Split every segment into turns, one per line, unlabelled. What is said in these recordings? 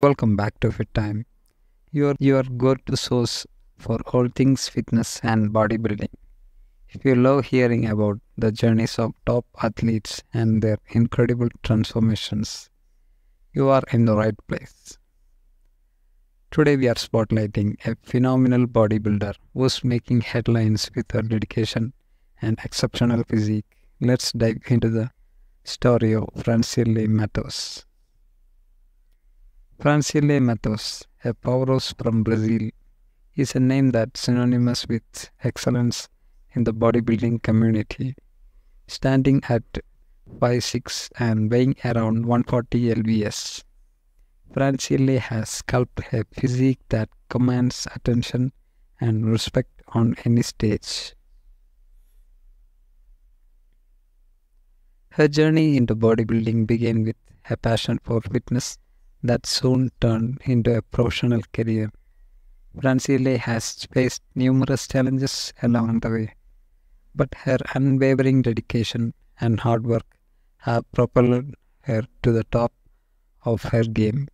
Welcome back to Fit Time, your, your go to source for all things fitness and bodybuilding. If you love hearing about the journeys of top athletes and their incredible transformations, you are in the right place. Today, we are spotlighting a phenomenal bodybuilder who's making headlines with her dedication and exceptional physique. Let's dive into the story of Francielle Mattos. Francielle Mattos, a powerhouse from Brazil, is a name that's synonymous with excellence in the bodybuilding community. Standing at 5'6 and weighing around 140 lbs, Francielle has sculpted a physique that commands attention and respect on any stage. Her journey into bodybuilding began with a passion for fitness that soon turned into a professional career. Francielle has faced numerous challenges along the way, but her unwavering dedication and hard work have propelled her to the top of her game.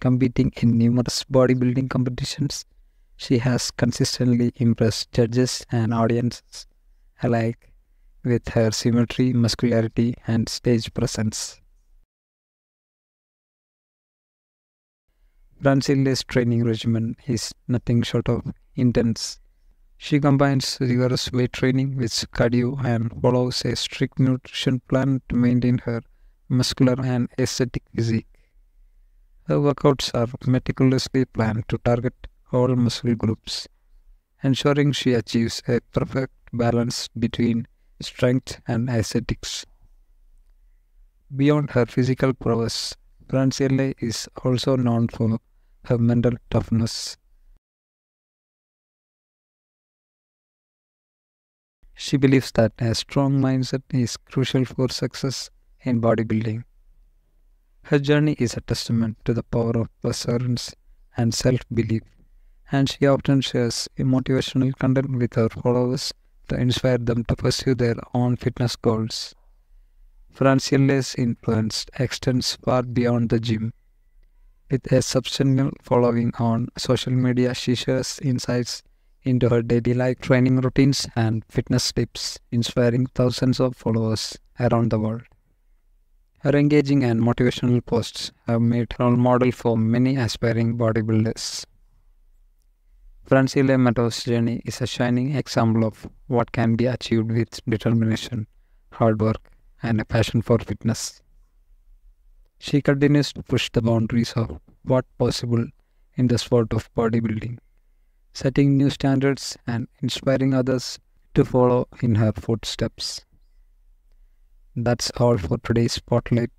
Competing in numerous bodybuilding competitions, she has consistently impressed judges and audiences alike with her symmetry, muscularity, and stage presence. Francielle's training regimen is nothing short of intense. She combines rigorous weight training with cardio and follows a strict nutrition plan to maintain her muscular and aesthetic physique. Her workouts are meticulously planned to target all muscle groups, ensuring she achieves a perfect balance between strength and aesthetics. Beyond her physical prowess, Francielle is also known for her mental toughness. She believes that a strong mindset is crucial for success in bodybuilding. Her journey is a testament to the power of perseverance and self belief, and she often shares motivational content with her followers to inspire them to pursue their own fitness goals. Francielle's influence extends far beyond the gym. With a substantial following on social media, she shares insights into her daily life training routines and fitness tips, inspiring thousands of followers around the world. Her engaging and motivational posts have made her a model for many aspiring bodybuilders. Francielle Mattos' journey is a shining example of what can be achieved with determination, hard work, and a passion for fitness. She continues to push the boundaries of what possible in the sport of bodybuilding, setting new standards and inspiring others to follow in her footsteps. That's all for today's spotlight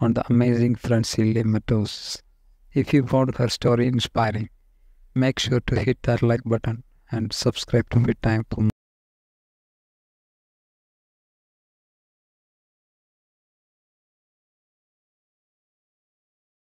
on the amazing Francielle Mattos. If you found her story inspiring, make sure to hit that like button and subscribe to Fit Time for